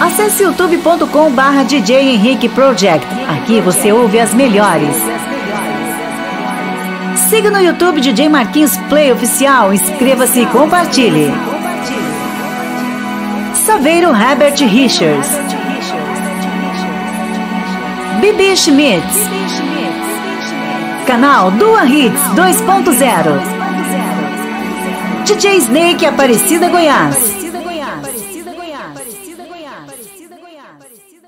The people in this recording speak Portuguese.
Acesse youtube.com barra DJ Henrique Project. Aqui você ouve as melhores. Siga no YouTube DJ Marquinhos Play Oficial, inscreva-se e compartilhe. Saveiro Herbert Richards. Bibi Schmitz. Canal Dua Hits 2.0. DJ Snake Aparecida Goiás. Aparecida Goiás.